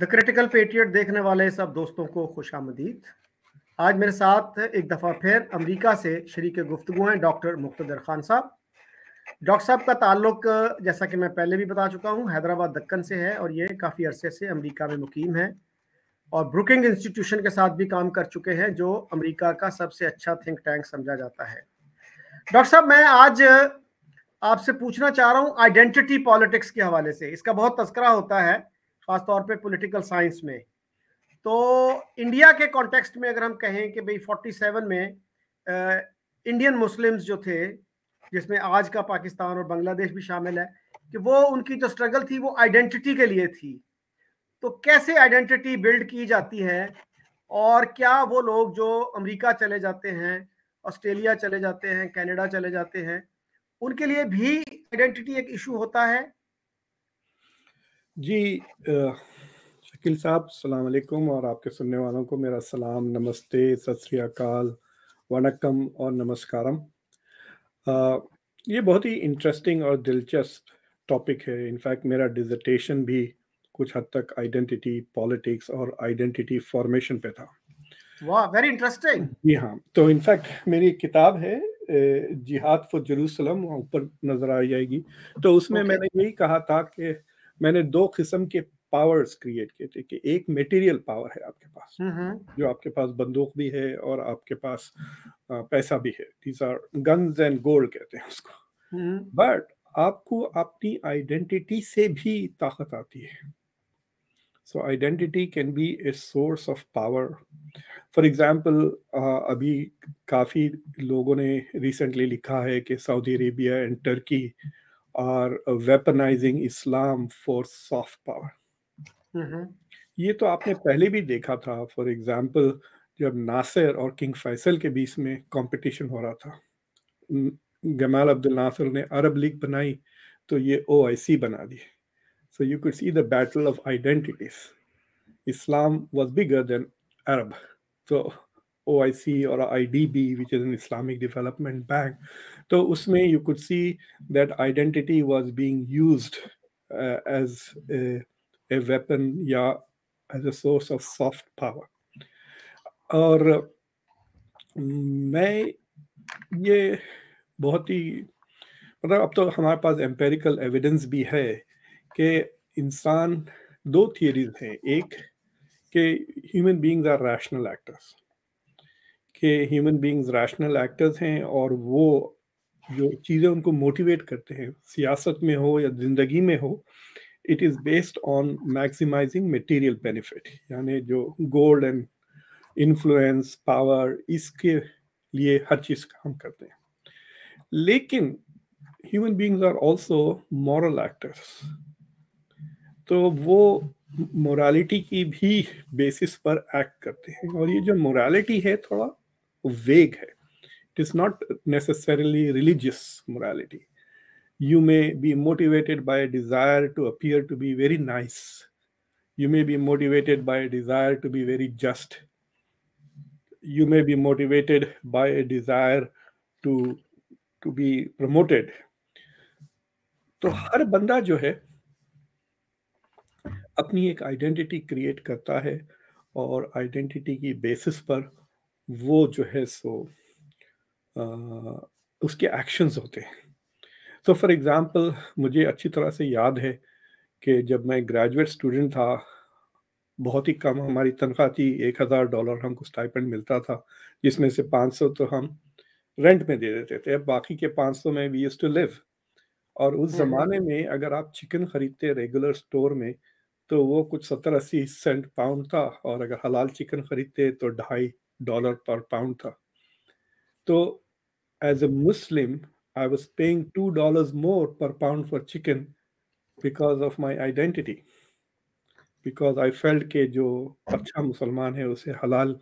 The critical patriot دیکھنے والے سب دوستوں کو خوش آمدید۔ آج میرے ساتھ ایک دفعہ پھر امریکہ سے شریک گفتگو ہیں ڈاکٹر مقتدر خان صاحب۔ ڈاکٹر صاحب کا تعلق، جیسا کہ میں پہلے بھی بتا چکا ہوں، حیدرآباد دکن سے ہے اور یہ کافی عرصے سے امریکہ میں مقیم ہے اور بروکنگ انسٹیٹیوشن کے ساتھ بھی کام کر چکے ہیں، جو امریکہ کا سب سے اچھا تھنک ٹینک سمجھا جاتا ہے۔ ڈاکٹر صاحب، میں آج آپ سے پوچھنا چاہ رہا ہوں آئیڈینٹی پالیٹکس کے حوالے سے۔ اس کا بہت تذکرہ ہوتا ہے۔ خاص طور پہ پولیٹیکل سائنس میں۔ تو انڈیا کے کانٹیکسٹ میں اگر ہم کہیں کہ بھئی فورٹی سیون میں انڈین مسلمز جو تھے، جس میں آج کا پاکستان اور بنگلہ دیش بھی شامل ہے، کہ وہ ان کی جو سٹرگل تھی، وہ آئیڈینٹی کے لیے تھی۔ تو کیسے آئیڈینٹی بلڈ کی جاتی ہے؟ اور کیا وہ لوگ جو امریکہ چلے جاتے ہیں، آسٹریلیا چلے جاتے ہیں، کینیڈا چلے جاتے ہیں، ان کے لیے بھی آئیڈینٹی ایک ایشو ہوتا ہے؟ جی شکیل صاحب السلام علیکم اور آپ کے سننے والوں کو میرا سلام نمستے ست سری اکال ونکم اور نمسکارم۔ یہ بہت ہی انٹرسٹنگ اور دلچسپ ٹاپک ہے۔ انفیکٹ میرا ڈیزرٹیشن بھی کچھ حد تک آئیڈینٹی پالیٹکس اور آئیڈینٹی فارمیشن پہ تھا۔ ویری انٹرسٹنگ جی ہاں تو انفیکٹ میری کتاب ہے جہاد فور جروسلم اوپر نظر آ جائے گی۔ تو اس میں میں نے یہی کہا تھا کہ میں نے دو قسم کے پاورز کریٹ کیے تھے کہ ایک میٹیریل پاور ہے آپ کے پاس جو آپ کے پاس بندوق بھی ہے اور آپ کے پاس پیسہ بھی ہے۔ These are guns and gold کہتے ہیں اس کو۔ بٹ آپ کو اپنی آئیڈینٹی سے بھی طاقت آتی ہے۔ So identity can be a source of power for example ابھی کافی لوگوں نے ریسنٹلی لکھا ہے کہ Saudi Arabia and Turkey are weaponizing Islam for soft power یہ تو آپ نے پہلے بھی دیکھا تھا فار ایگزامپل جب ناصر اور کنگ فیصل کے بیچ میں کمپٹیشن ہو رہا تھا۔ گمال عبد الناصر نے عرب لیگ بنائی تو یہ او آئی سی بنا دی۔ So you could see the battle of identities Islam was bigger than Arab تو او آئی سی اور I D B which is an Islamic Development Bank تو اس میں you could see that identity was being used as a weapon یا as a source of soft power اور میں یہ بہت ہی مطلب اب تو ہمارے پاس امپیریکل ایویڈنس بھی ہے کہ انسان دو تھیوریز ہیں. ایک کہ human beings are rational actors کہ ہیومن بینگز ریشنل ایکٹرز ہیں اور وہ جو چیزیں ان کو موٹیویٹ کرتے ہیں، سیاست میں ہو یا زندگی میں ہو it is based on maximizing material benefit یعنی جو گولڈ اینڈ انفلوئنس پاور اس کے لیے ہر چیز کام کرتے ہیں لیکن human beings are also moral actors تو وہ مورالٹی کی بھی بیسس پر ایکٹ کرتے ہیں اور یہ جو مورالٹی ہے، تھوڑا vague hai. It is not necessarily religious morality. You may be motivated by a desire to appear to be very nice. You may be motivated by a desire to be very just. You may be motivated by a desire to, to be promoted. تو ہر بندہ جو ہے اپنی ایک identity create کرتا ہے اور identity کی بیسس پر وہ جو ہے سو اس کے ایکشنز ہوتے ہیں۔ تو فار ایگزامپل مجھے اچھی طرح سے یاد ہے کہ جب میں گریجویٹ اسٹوڈنٹ تھا بہت ہی کم ہماری تنخواہ تھی ایک ہزار ڈالر ہم کو اسٹائپنڈ ملتا تھا جس میں سے پانچ سو تو ہم رینٹ میں دے دیتے تھے۔ اب باقی کے پانچ سو میں وی یوز ٹو لیو اور اس زمانے میں اگر آپ چکن خریدتے ریگولر اسٹور میں تو وہ کچھ ستر اسی سینٹ پاؤنڈ تھا۔ اور اگر حلال چکن خریدتے تو ڈھائی ڈالر پر پاؤنڈ تھا۔ تو as a Muslim I was paying two dollars more per pound for chicken because of my identity because I felt کہ جو اچھا مسلمان ہے اسے حلال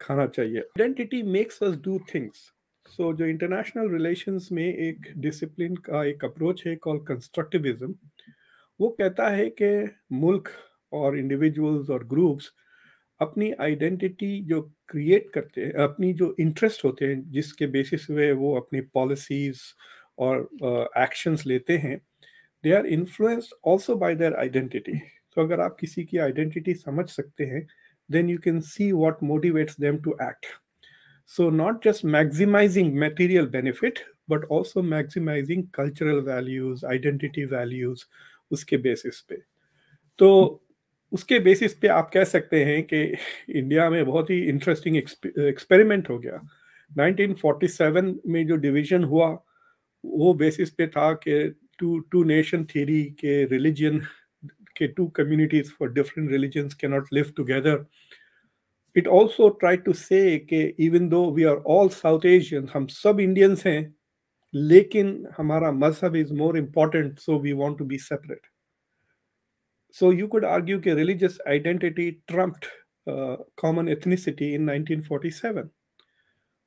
کھانا چاہیے identity makes us do things so جو انٹرنیشنل ریلیشنس میں ایک ڈسپلن کا ایک اپروچ ہے کال کنسٹرکٹیوزم وہ کہتا ہے کہ ملک اور انڈیویجولز اور گروپس اپنی آئیڈینٹی جو کریٹ کرتے ہیں، اپنی جو انٹرسٹ ہوتے ہیں، جس کے بیسس پہ وہ اپنی پالیسیز اور ایکشنس لیتے ہیں they are influenced also by their identity تو اگر آپ کسی کی آئیڈینٹی سمجھ سکتے ہیں then you can see what motivates them to act so not just maximizing material benefit but also maximizing cultural values identity values اس کے بیسس پہ۔ تو اس کے بیسس پہ آپ کہہ سکتے ہیں کہ انڈیا میں بہت ہی انٹرسٹنگ ایکسپیریمنٹ ہو گیا۔ نائنٹین فورٹی سیون میں جو ڈویژن ہوا، وہ بیسس پہ تھا کہ ٹو ٹو نیشن تھیری کے ریلیجن کے two communities for different religions کی not live together it also try to say کہ even though we are all South Asian ہم سب انڈینس ہیں، لیکن ہمارا مذہب is more important so we want to be separate So you could argue that religious identity trumped uh, common ethnicity in 1947.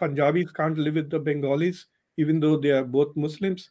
Punjabis can't live with the Bengalis even though they are both Muslims.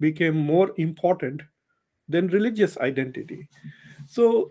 became more important than religious identity. So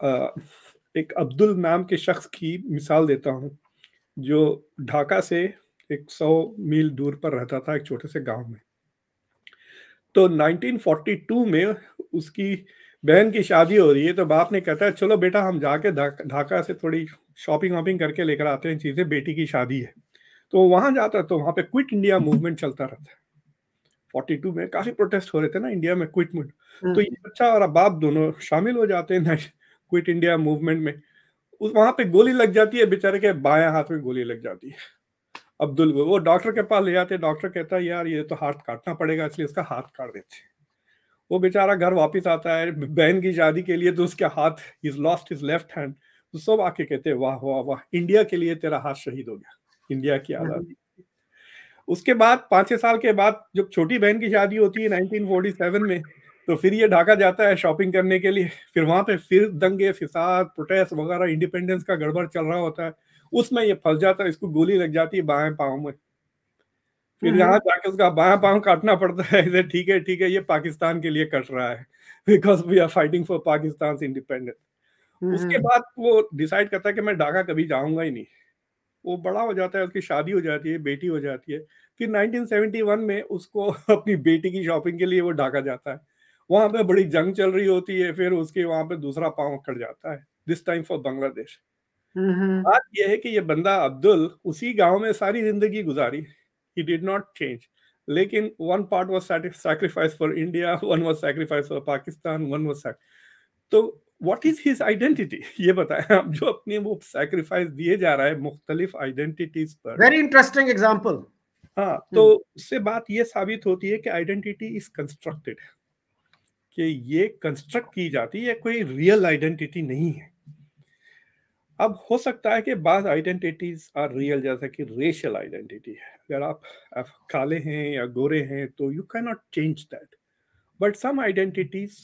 ایک عبد نام کے شخص کی مثال دیتا ہوں جو ڈھاکہ سے ایک سو میل دور پر رہتا تھا ایک چھوٹے سے گاؤں میں۔ تو نائنٹین فورٹی ٹو میں اس کی بہن کی شادی ہو رہی ہے تو باپ نے کہتا ہے چلو بیٹا ہم جا کے ڈھاکہ سے تھوڑی شاپنگ واپنگ کر کے لے کر آتے ہیں چیزیں بیٹی کی شادی ہے۔ تو وہاں جاتا ہے تو وہاں پہ کوئٹ انڈیا موومنٹ چلتا رہتا ہے۔ فورٹی ٹو میں کافی پروٹیسٹ ہو رہے تھے نا انڈیا میں کوئٹ موومنٹ تو یہ بچہ اور باپ دونوں شامل ہو جاتے ہیں۔ کوئٹ انڈیا موومنٹ میں وہاں پہ گولی لگ جاتی ہے، بیچارے کے بائیں ہاتھ میں گولی لگ جاتی ہے۔ عبد وہ ڈاکٹر کے پاس لے جاتے ڈاکٹر کہتا ہے، یار، یہ تو ہاتھ کاٹنا پڑے گا، اس لیے اس کا ہاتھ کاٹ دیتے وہ بیچارہ گھر واپس آتا ہے، بہن کی شادی کے لیے تو اس کے ہاتھ is lost is left hand تو سب آ کے کہتے واہ واہ واہ، انڈیا کے لیے تیرا ہاتھ شہید ہو گیا، انڈیا کی آزادی۔ اس کے بعد، پانچ چھ سال کے بعد، جب چھوٹی بہن کی شادی ہوتی ہے نائنٹین فورٹی سیون میں تو پھر یہ ڈھاکہ جاتا ہے شاپنگ کرنے کے لیے۔ پھر وہاں پہ پھر دنگے فساد پروٹیسٹ وغیرہ انڈیپینڈنس کا گڑبڑ چل رہا ہوتا ہے۔ اس میں یہ پھنس جاتا ہے اس کو گولی لگ جاتی ہے بائیں پاؤں میں۔ پھر یہاں جا کے اس کا بایاں پاؤں کاٹنا پڑتا ہے۔ ٹھیک ہے ٹھیک ہے یہ پاکستان کے لیے کٹ رہا ہے۔ Because we are fighting for Pakistan independence اس کے بعد وہ ڈیسائیڈ کرتا ہے کہ میں ڈھاکہ کبھی جاؤں گا ہی نہیں۔ وہ بڑا ہو جاتا ہے اس کی شادی ہو جاتی ہے بیٹی ہو جاتی ہے۔ پھر نائنٹین سیونٹی ون میں اس کو اپنی بیٹی کی شاپنگ کے لیے وہ ڈھاکہ جاتا ہے۔ وہاں پہ بڑی جنگ چل رہی ہوتی ہے پھر اس کے وہاں پہ دوسرا پاؤں کٹ جاتا ہے۔ دس ٹائم فار بنگلہ دیش بات یہ ہے کہ یہ بندہ عبدل اسی گاؤں میں ساری زندگی گزاری۔ ہی ڈیڈ ناٹ چینج لیکن one part was sacrifice for India one was sacrifice for Pakistan one was تو واٹ از ہز آئیڈینٹی یہ بتائیں آپ جو اپنے وہ سیکریفائس دیے جا رہا ہے مختلف آئیڈینٹیز پر۔ ویری انٹرسٹنگ ایگزامپل ہاں تو اس سے بات یہ ثابت ہوتی ہے کہ آئیڈینٹی از کنسٹرکٹیڈ کہ یہ کنسٹرکٹ کی جاتی ہے کوئی ریئل آئیڈینٹی نہیں ہے۔ اب ہو سکتا ہے کہ بعض آئیڈینٹیز آر ریئل جیسا کہ ریشل آئیڈینٹی ہے۔ اگر آپ کالے ہیں یا گورے ہیں تو you can not change that but some identities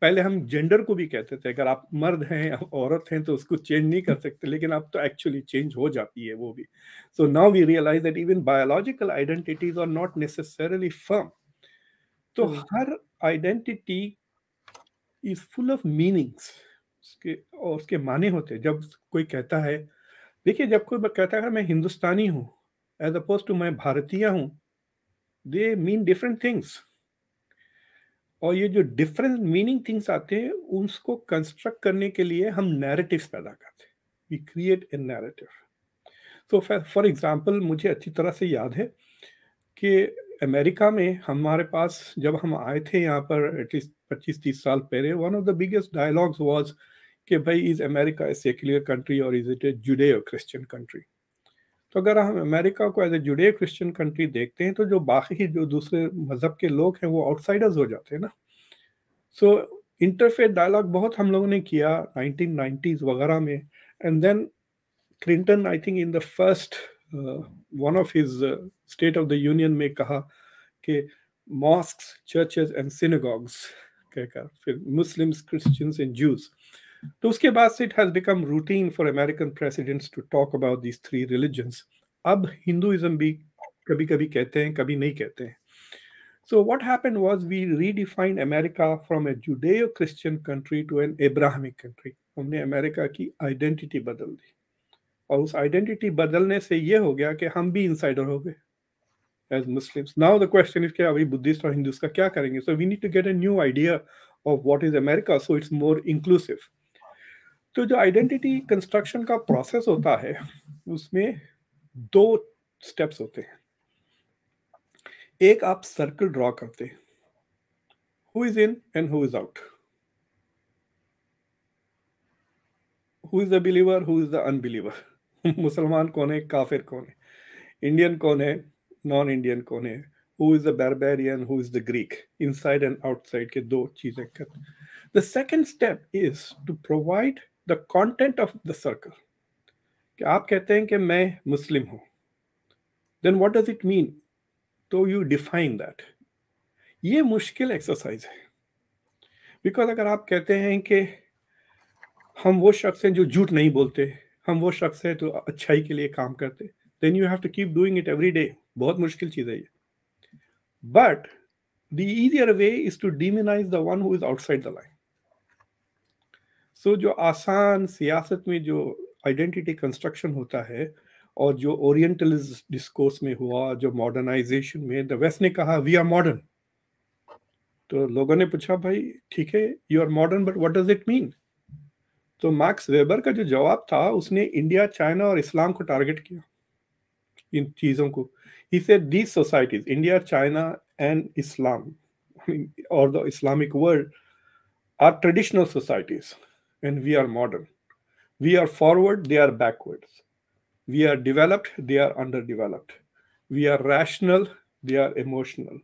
پہلے ہم جینڈر کو بھی کہتے تھے۔ اگر آپ مرد ہیں عورت ہیں تو اس کو چینج نہیں کر سکتے لیکن اب تو ایکچولی چینج ہو جاتی ہے وہ بھی۔ So now we realize that even biological identities are not necessarily from تو ہر identity is full of meanings اس کے اور اس کے معنی ہوتے جب کوئی کہتا ہے دیکھیے جب کوئی کہتا ہے میں ہندوستانی ہوں ایز اپوز ٹو میں بھارتیہ ہوں دے مین ڈفرینٹ تھنگس اور یہ جو ڈفرینٹ میننگ تھنگس آتے ہیں اس کو کنسٹرکٹ کرنے کے لیے ہم نیریٹیوس پیدا کرتے ہیں وی کریٹ اے نیریٹیو تو فار ایگزامپل مجھے اچھی طرح سے یاد ہے کہ امریکہ میں ہمارے پاس جب ہم آئے تھے یہاں پر ایٹ لیسٹ پچیس تیس سال پہلے one of the biggest dialogues was کہ بھائی is America a secular country اور is it a Judeo Christian country تو اگر ہم امریکہ کو as a Judeo Christian country دیکھتے ہیں تو جو باقی جو دوسرے مذہب کے لوگ ہیں، وہ آؤٹ سائڈرز ہو جاتے ہیں نا۔ سو انٹرفیت ڈائلاگ بہت ہم لوگوں نے کیا نائنٹین نائنٹیز وغیرہ میں۔ And then Clinton I think in the first one of his State of the Union میں کہا کہ ماسکس چرچز اینڈ سینگاگس کہہ کر پھر مسلمس کرسچنس اینڈ جوز تو اس کے بعد سے it has become routine for American presidents to talk about these three religions اب ہندوازم بھی کبھی کبھی کہتے ہیں کبھی نہیں کہتے ہیں so what happened was we redefined America from a Judeo Christian country to an Abrahamic country ہم نے اور اس آئیڈینٹی بدلنے سے یہ ہو گیا کہ ہم بھی انسائڈر ہو گئے as Muslims now the question is کہ ابھی بدھسٹ اور ہندوز کا کیا کریں گے؟ So we need to get a new idea of what is America so it's more inclusive تو جو آئیڈینٹی کنسٹرکشن کا پروسیس ہوتا ہے، اس میں دو اسٹیپس ہوتے ہیں. ایک آپ سرکل ڈرا کرتے ہیں. Who is in and who is out who is the believer who is the unbeliever مسلمان کون ہے؟ کافر کون ہے؟ انڈین کون ہے؟ نان انڈین کون ہے؟ Who is the barbarian who is the Greek inside and outside کے دو چیزیں کرتے the second step is to provide the content of the circle کہ آپ کہتے ہیں کہ میں مسلم ہوں۔ Then what does it mean تو یو ڈیفائن دیٹ یہ مشکل ایکسرسائز ہے۔ بیکاز اگر آپ کہتے ہیں کہ ہم وہ شخص ہیں جو جھوٹ نہیں بولتے ہم وہ شخص ہیں جو اچھائی کے لیے کام کرتے then you have to keep doing it every day بہت مشکل چیز ہے یہ۔ But the easier way is to demonize the one who is outside the line so جو آسان سیاست میں جو آئیڈینٹی کنسٹرکشن ہوتا ہے اور جو اورینٹلز ڈسکورس میں ہوا، جو ماڈرنائزیشن میں دا ویسٹ نے کہا وی آر ماڈرن تو لوگوں نے پوچھا، بھائی، ٹھیک ہے you are modern but what does it mean تو مارکس ویبر کا جو جواب تھا، اس نے انڈیا، چائنا اور اسلام کو ٹارگٹ کیا، ان چیزوں کو۔ ہی سے these societies India, China and Islam اور the Islamic world are traditional societies and we are modern we are forward they are backward we are developed they are underdeveloped we are rational they are emotional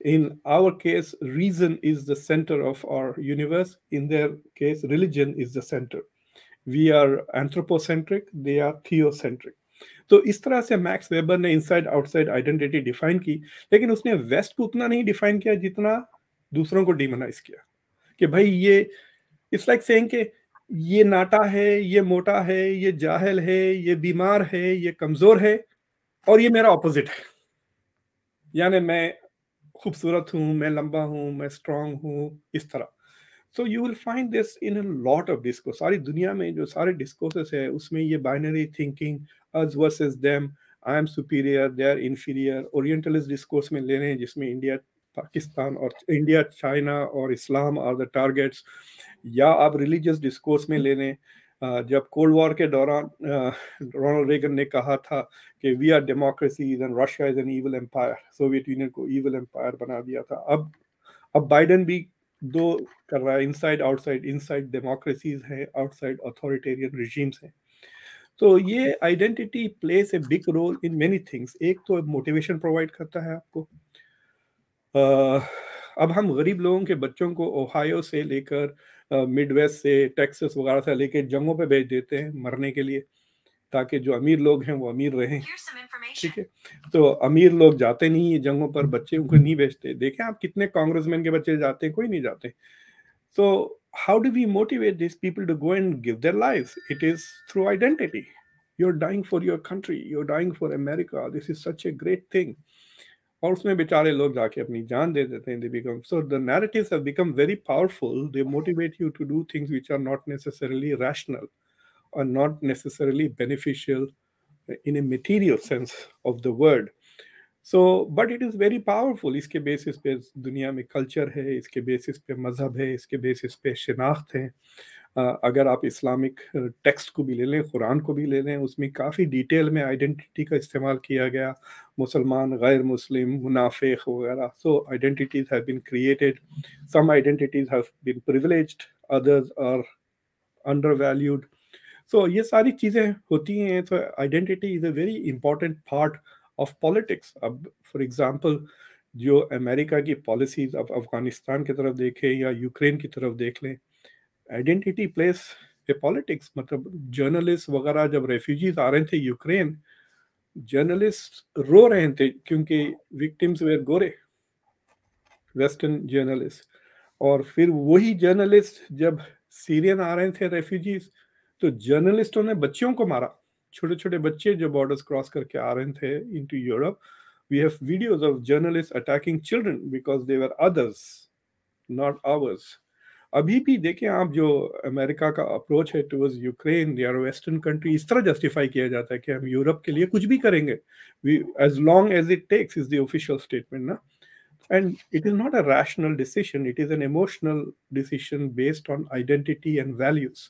In our case, reason is the center of our universe. In their case, religion is the center. We are anthropocentric, they are theocentric. تو اس طرح سے Max Weber نے inside outside identity define کی لیکن اس نے waste کو اتنا نہیں ڈیفائن کیا جتنا دوسروں کو ڈیمونائز کیا کہ بھائی یہ اس لائک سینگ کہ یہ ناٹا ہے یہ موٹا ہے یہ جاہل ہے یہ بیمار ہے یہ کمزور ہے اور یہ میرا اپوزٹ ہے یعنی میں خوبصورت ہوں، میں لمبا ہوں، میں اسٹرانگ ہوں، اس طرح۔ So you will find this in lot of discourse ساری دنیا میں جو سارے ڈسکورسز ہے اس میں یہ binary thinking is versus them I am superior they are inferior orientalist discourse میں لے رہے ہیں، جس میں انڈیا پاکستان اور انڈیا چائنا اور اسلام آر دا ٹارگیٹس یا آپ ریلیجیس ڈسکورس میں لے لیں جب کولڈ وار کے دوران رونالڈ ریگن نے کہا تھا کہ we are democracies and Russia is an evil empire Soviet Union کو ایول امپائر بنا دیا تھا۔ اب اب بائیڈن بھی دو کر رہا ہے inside outside inside democracies ہیں آؤٹ سائڈ اتھارٹیرین ریجیمس ہیں۔ تو یہ identity plays a big role in many things ایک تو موٹیویشن پرووائڈ کرتا ہے آپ کو۔ اب ہم غریب لوگوں کے بچوں کو اوہایو سے لے کر مڈ ویسٹ سے ٹیکسس وغیرہ سے لے کے جنگوں پہ بھیج دیتے ہیں مرنے کے لیے تاکہ جو امیر لوگ ہیں وہ امیر رہیں۔ ٹھیک ہے؟ تو امیر لوگ جاتے نہیں ہیں جنگوں پر بچے ان کو نہیں بھیجتے۔ دیکھیں آپ کتنے کانگریس مین کے بچے جاتے ہیں کوئی نہیں جاتے۔ So how do we motivate these people to go and give their life it is through identity you are dying for your country you are dying for America this is such a great thing اور اس میں بیچارے لوگ جا کے اپنی جان دے دیتے ہیں become so the narratives have become very powerful they motivate you to do things which are not necessarily rational اور not necessarily beneficial in a material sense of the word so but it is very powerful اس کے basis پہ دنیا میں culture ہے، اس کے basis پہ مذہب ہے، اس کے بیسس پہ شناخت ہے۔ اگر آپ اسلامک ٹیکسٹ کو بھی لے لیں، قرآن کو بھی لے لیں، اس میں کافی ڈیٹیل میں آئیڈینٹی کا استعمال کیا گیا۔ مسلمان، غیر مسلم، منافق وغیرہ۔ So identities have been created some identities have been privileged others are undervalued so یہ ساری چیزیں ہوتی ہیں۔ تو identity is a very important part of politics اب فار ایگزامپل جو امریکہ کی پالیسیز اب افغانستان کی طرف دیکھیں یا یوکرین کی طرف دیکھ لیں آئیڈینٹی پلیس اے پالیٹکس مطلب جرنلسٹ وغیرہ جب ریفیوجیز آ رہے تھے یوکرین جرنلسٹ رو رہے تھے کیونکہ وکٹمس ویئر گورے ویسٹرن جرنلسٹ اور پھر وہی جرنلسٹ جب سیرین آ رہے تھے ریفیوجیز تو جرنلسٹوں نے بچوں کو مارا۔ چھوٹے چھوٹے بچے جو بارڈرز کراس کر کے آ رہے تھے into Europe we have videos of journalist attacking children because they were others not ours ابھی بھی دیکھیں آپ جو امریکہ کا اپروچ ہے ٹورڈز یوکرین یا ویسٹرن کنٹری اس طرح جسٹیفائی کیا جاتا ہے کہ ہم یورپ کے لیے کچھ بھی کریں گے۔ As long as it takes is the official statement نا۔ And it is not a rational decision it is an emotional decision based on identity and values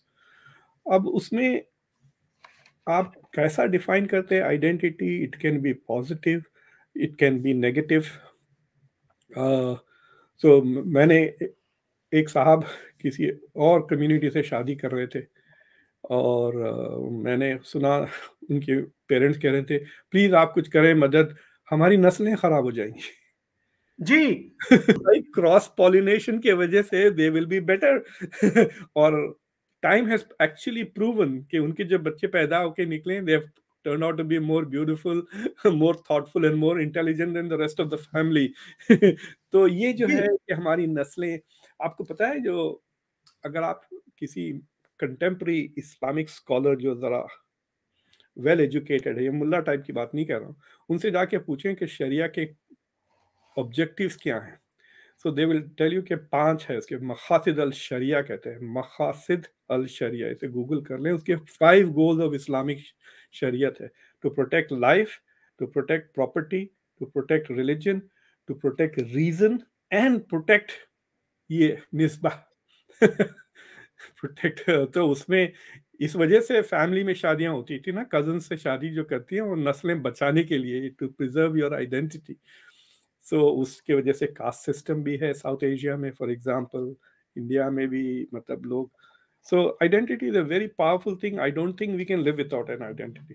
اب اس میں آپ کیسا ڈیفائن کرتے ہیں identity it can be positive it can be negative so میں نے ایک صاحب کسی اور کمیونٹی سے شادی کر رہے تھے اور میں نے سنا ان کے پیرنٹس کہہ رہے تھے پلیز آپ کچھ کریں مدد ہماری نسلیں خراب ہو جائیں گی. جی۔ کراس پالینیشن کی وجہ سے دے ول بی بیٹر اور ٹائم ہیز ایکچولی پروون کہ ان کے جب بچے پیدا ہو کے نکلے دے turn out to be more beautiful, more thoughtful and more intelligent than the rest of the family. تو یہ جو ہے کہ ہماری نسلیں آپ کو پتا ہے جو اگر آپ کسی کنٹمپری اسلامک اسکالر جو ذرا ویل ایجوکیٹڈ ہے یہ ملا ٹائپ کی بات نہیں کہہ رہا ہوں، ان سے جا کے پوچھیں کہ شریعہ کے آبجیکٹیوز کیا ہیں۔ سو دے ول ٹیل یو کہ پانچ ہے، اس کے مقاصد الشریعہ کہتے ہیں۔ مقاصد الشریعہ، اسے گوگل کر لیں۔ اس کے فائیو گولز آف اسلامک شریعت ہے۔ To protect life to protect property to protect religion to protect reason and protect یہ نسبہ پروٹیکٹ تو اس میں اس وجہ سے فیملی میں شادیاں ہوتی تھی نا۔ کزن سے شادی جو کرتی ہیں، وہ نسلیں بچانے کے لیے to preserve your identity so اس کی وجہ سے کاسٹ سسٹم بھی ہے۔ ساؤتھ ایشیا میں فار ایگزامپل انڈیا میں بھی مطلب لوگ۔ So identity is a very powerful thing I don't think we can live without an identity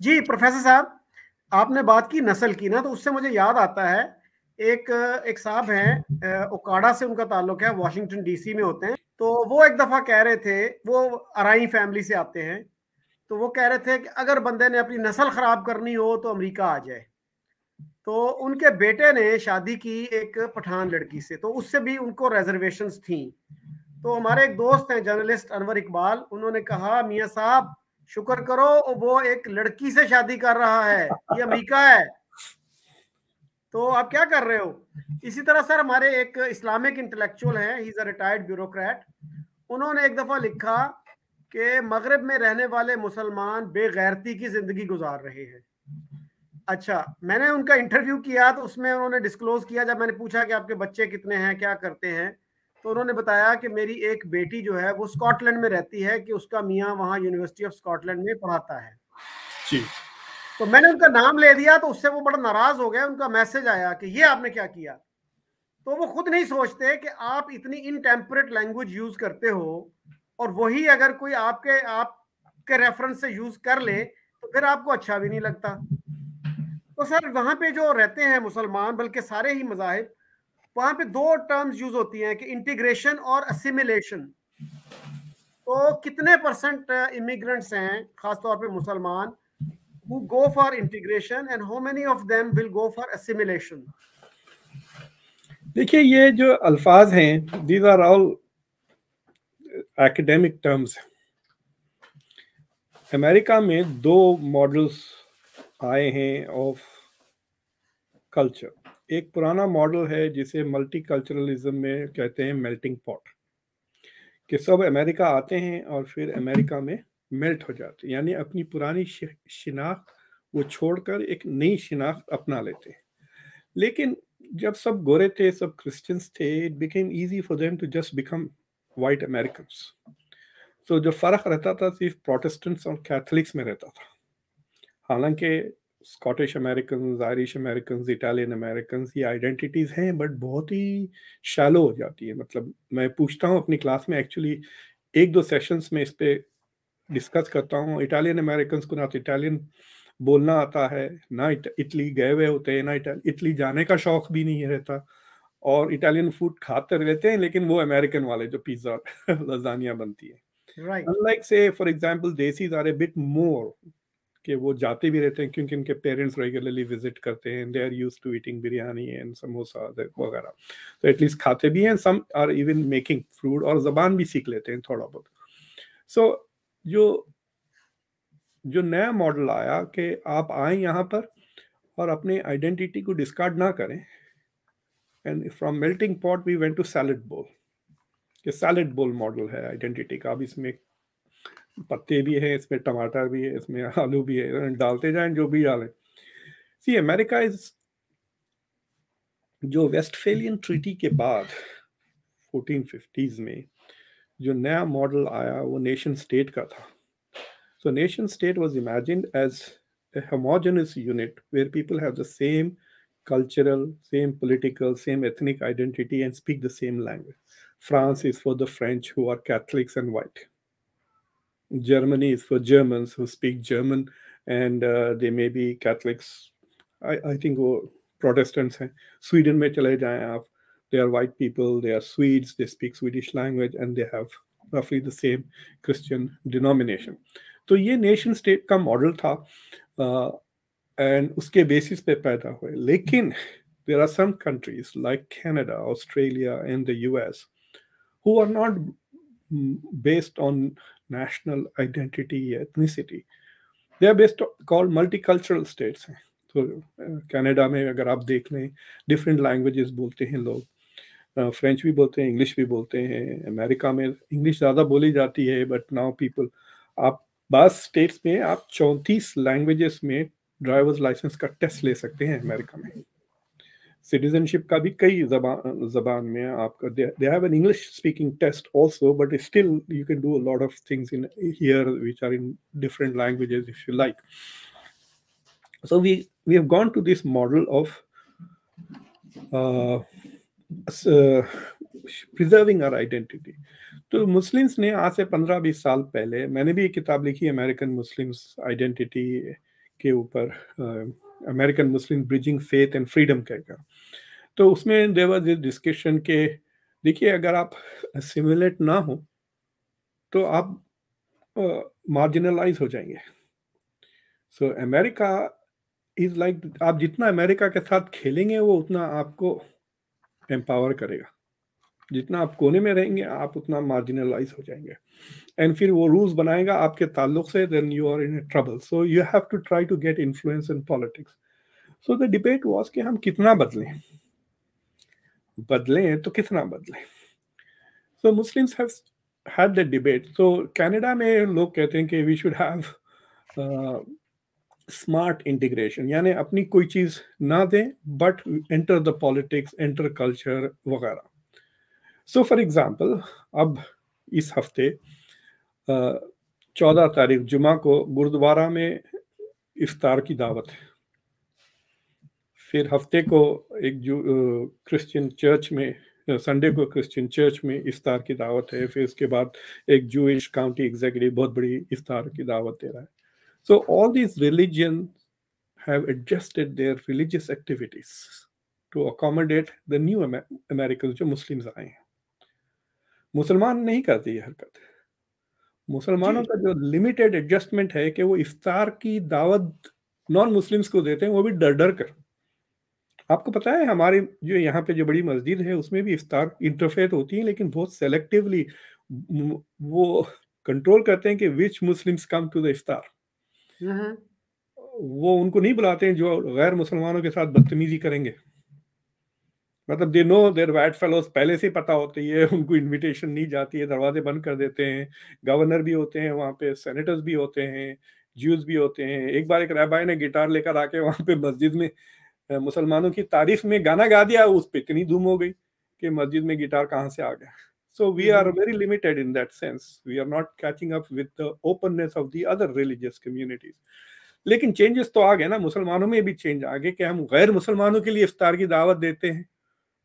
G professor صاحب، آپ نے بات کی نسل کی نا، تو اس سے مجھے یاد آتا ہے ایک ایک صاحب ہیں اوکاڑا سے ان کا تعلق ہے، واشنگٹن ڈی سی میں ہوتے ہیں۔ تو وہ ایک دفعہ کہہ رہے تھے، وہ ارائی فیملی سے آتے ہیں۔ تو وہ کہہ رہے تھے کہ اگر بندے نے اپنی نسل خراب کرنی ہو تو امریکہ آ جائے۔ تو ان کے بیٹے نے شادی کی ایک پٹھان لڑکی سے۔ تو اس سے بھی ان کو ریزرویشنز تھیں۔ تو ہمارے ایک دوست ہیں جرنلسٹ انور اقبال۔ انہوں نے کہا، میاں صاحب، شکر کرو، وہ ایک لڑکی سے شادی کر رہا ہے، یہ امریکہ ہے۔ تو آپ کیا کر رہے ہو؟ اسی طرح سر ہمارے ایک اسلامک انٹلیکچوئل ہیں، ہی از اے ریٹائرڈ بیوروکریٹ۔ انہوں نے ایک دفعہ لکھا کہ مغرب میں رہنے والے مسلمان بے غیرتی کی زندگی گزار رہے ہیں۔ اچھا میں نے ان کا انٹرویو کیا تو اس میں انہوں نے ڈسکلوز کیا، جب میں نے پوچھا کہ آپ کے بچے کتنے ہیں، کیا کرتے ہیں، تو انہوں نے بتایا کہ میری ایک بیٹی جو ہے وہ اسکاٹ لینڈ میں رہتی ہے کہ اس کا میاں وہاں یونیورسٹی آف اسکاٹ لینڈ میں پڑھاتا ہے۔ جی۔ تو میں نے ان کا نام لے دیا تو اس سے وہ بڑا ناراض ہو گیا، ان کا میسج آیا کہ یہ آپ نے کیا کیا؟ تو وہ خود نہیں سوچتے کہ آپ اتنی انٹیمپریٹ لینگویج یوز کرتے ہو اور وہی اگر کوئی آپ کے آپ کے ریفرنس سے یوز کر لے تو پھر آپ کو اچھا بھی نہیں لگتا۔ تو سر، وہاں پہ جو رہتے ہیں مسلمان، بلکہ سارے ہی مذاہب، وہاں پہ دو ٹرمز یوز ہوتی ہیں کہ انٹیگریشن اور اسیمیلیشن تو کتنے پرسنٹ امیگرنٹس ہیں، خاص طور پہ مسلمان who go for integration and how many of them will go for assimilation. دیکھیے، یہ جو الفاظ ہیں these are all academic terms امریکہ میں دو ماڈلس آئے ہیں آف کلچر ایک پرانا ماڈل ہے جسے ملٹی کلچرلزم میں کہتے ہیں میلٹنگ پاٹ کہ سب امریکہ آتے ہیں اور پھر امریکہ میں میلٹ ہو جاتے ہیں۔ یعنی اپنی پرانی شناخت وہ چھوڑ کر ایک نئی شناخت اپنا لیتے ہیں۔ لیکن جب سب گورے تھے، سب کرسچنس تھے it became easy for them to just become white Americans تو جو فرق رہتا تھا صرف پروٹسٹنٹس اور کیتھلکس میں رہتا تھا۔ حالانکہ Scottish Americans Irish Americans Italian Americans یہ آئیڈینٹیز ہیں بٹ بہت ہی شیلو ہو جاتی ہے مطلب میں پوچھتا ہوں اپنی کلاس میں ایکچولی ایک دو سیشنز میں اس پہ ڈسکس کرتا ہوں۔ اٹالین امیریکنز کو نہ تو اٹالین بولنا آتا ہے نہ اٹلی گئے ہوئے ہوتے ہیں نہ اٹلی جانے کا شوق بھی نہیں رہتا۔ اور اٹالین فوڈ کھاتے رہتے ہیں لیکن وہ امیریکن والے جو پیزا لزانیاں بنتی ہیں لائک سے for example desis are a bit more کہ وہ جاتے بھی رہتے ہیں کیونکہ ان کے پیرنٹس ریگولرلی وزٹ کرتے ہیں they are used to eating biryani and samosa وغیرہ۔ تو ایٹ لیسٹ کھاتے بھی ہیں some are even making food اور زبان بھی سیکھ لیتے ہیں تھوڑا بہت۔ سو جو جو نیا ماڈل آیا کہ آپ آئیں یہاں پر اور اپنے آئیڈینٹی کو ڈسکارڈ نہ کریں. اینڈ فرام میلٹنگ پاٹ وی وینٹ ٹو سیلڈ بول کہ سیلڈ بول ماڈل ہے آئیڈینٹی کا. اب اس میں پتے بھی ہیں، اس میں ٹماٹر بھی ہے اس میں آلو بھی ہے ڈالتے جائیں جو بھی ڈالیں. سی امیریکا از جو ویسٹ فیلین ٹریٹی کے بعد فورٹین ففٹیز میں جو نیا ماڈل آیا وہ نیشن اسٹیٹ کا تھا۔ So nation state was imagined as a homogenous unit where people have the same cultural same political same ethnic identity and speak the same language France is for the French who are Catholics and white Germany is for Germans who speak German and they may be Catholics I think وہ Protestants ہیں Sweden میں چلے جائیں آپ they are white people they are Swedes they speak Swedish language and they have رفلی the same Christian denomination تو یہ nation state کا model تھا اینڈ اس کے بیسس پہ پیدا ہوئے لیکن there are some countries like Canada Australia and the U S who are not based on national identity یا ethnicity they are based call multicultural states ہیں تو کینیڈا میں اگر آپ دیکھ لیں فرینچ بھی بولتے ہیں، انگلش بھی بولتے ہیں، امریکہ میں انگلش زیادہ بولی جاتی ہے بٹ ناؤ پیپل آپ بعض اسٹیٹس میں آپ چونتیس لینگویجز میں ڈرائیورز لائسنس کا ٹیسٹ لے سکتے ہیں امریکہ میں۔ سٹیزن شپ کا بھی کئی زبان زبان میں آپ کا they have an English speaking test also but still you can do lot of things in here which are in different languages if you like so we we have gone to this model of preserving our identity تو Muslims نے آج سے پندرہ بیس سال پہلے، میں نے بھی ایک کتاب لکھی امیریکن مسلمس آئیڈینٹی کے اوپر American Muslim bridging faith and freedom کہہ کر۔ تو اس میں دیر واز ڈسکشن کہ، دیکھیے اگر آپ سمولیٹ نہ ہوں، تو آپ مارجنلائز ہو جائیں گے۔ سو امیریکا از لائک آپ جتنا امیریکا کے ساتھ کھیلیں گے، وہ اتنا آپ کو امپاور کرے گا جتنا آپ کونے میں رہیں گے، آپ اتنا مارجنلائز ہو جائیں گے۔ اینڈ پھر وہ رولس بنائے گا آپ کے تعلق سے then you are in trouble so you have to try to get influence in politics so the debate was کہ ہم کتنا بدلیں۔ بدلیں تو کتنا بدلیں۔ So Muslims have had the debate so Canada میں لوگ کہتے ہیں کہ we should have smart integration یعنی اپنی کوئی چیز نہ دیں but enter the politics enter culture وغیرہ۔ سو فار ایگزامپل اب اس ہفتے چودہ تاریخ جمعہ کو گردوارہ میں افطار کی دعوت ہے۔ پھر ہفتے کو ایک جو کرسچن چرچ میں سنڈے کو کرسچن چرچ میں افطار کی دعوت ہے۔ پھر اس کے بعد ایک جوئش کاؤنٹی ایگزیکٹو بہت بڑی افطار کی دعوت دے رہا ہے۔ So all these religion have adjusted their religious activities to accommodate the new American جو مسلمز آئے ہیں مسلمان نہیں کرتے یہ حرکت مسلمانوں۔ کا جو لمیٹڈ ایڈجسٹمنٹ ہے کہ وہ افطار کی دعوت نان مسلمس کو دیتے ہیں وہ بھی ڈر ڈر کر آپ کو پتا ہے ہمارے جو یہاں پہ جو بڑی مسجد ہے اس میں بھی افطار انٹرفیت ہوتی ہیں لیکن بہت سلیکٹیولی وہ کنٹرول کرتے ہیں کہ وچ مسلمس کم ٹو دا افطار ہاں۔ وہ ان کو نہیں بلاتے ہیں جو غیر مسلمانوں کے ساتھ بدتمیزی کریں گے۔ مطلب دے نو دیر وائٹ فیلوز پہلے سے پتا ہوتی ہے، ان کو انویٹیشن نہیں جاتی ہے، دروازے بند کر دیتے ہیں۔ گورنر بھی ہوتے ہیں، وہاں پہ سینیٹرز بھی ہوتے ہیں جیوز بھی ہوتے ہیں۔ ایک بار ایک رہبائی نے گٹار لے کر آ کے وہاں پہ مسجد میں، مسلمانوں کی تعریف میں گانا گا دیا، اس پہ اتنی دھوم ہو گئی کہ مسجد میں گٹار کہاں سے آ گیا۔ So we are very limited in that sense we are not catching up with openness of the other religious communities لیکن چینجز تو آ گئے نا مسلمانوں میں بھی چینج آ گئے کہ ہم غیر مسلمانوں کے لیے افطار کی دعوت دیتے ہیں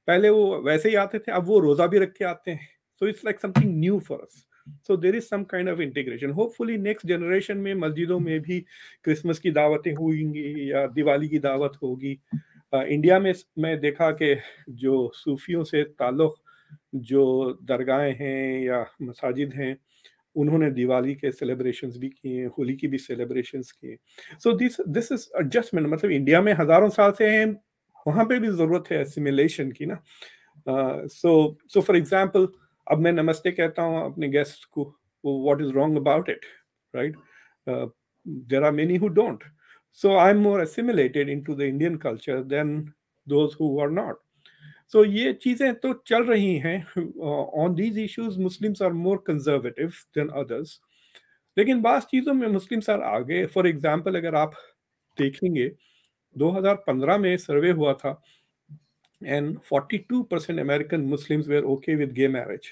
پہلے وہ ویسے ہی آتے تھے اب وہ روزہ بھی رکھ کے آتے ہیں so it's like something new for us so there is some kind of integration hopefully next generation میں مسجدوں میں بھی کرسمس کی دعوتیں ہوئیں گی یا دیوالی کی دعوت ہوگی انڈیا میں میں دیکھا کہ جو صوفیوں سے تعلق جو درگاہیں ہیں یا مساجد ہیں، انہوں نے دیوالی کے سیلیبریشنز بھی کیے ہیں، ہولی کی بھی سیلیبریشنز کیے سو دس دس از ایڈجسٹمنٹ مطلب انڈیا میں ہزاروں سال سے ہیں، وہاں پہ بھی ضرورت ہے اسیمیلیشن کی نا۔ سو سو فار ایگزامپل اب میں نمستے کہتا ہوں اپنے گیسٹ کو what is wrong about it right there are many who don't so I am more assimilated into the Indian culture than those who are not so یہ چیزیں تو چل رہی ہیں on these issues Muslims are more conservative than others لیکن بعض چیزوں میں مسلم سر آگے. فار ایگزامپل اگر آپ دیکھیں گے دو ہزار پندرہ میں سروے ہوا تھا and forty two percent American Muslim were okay with gay marriage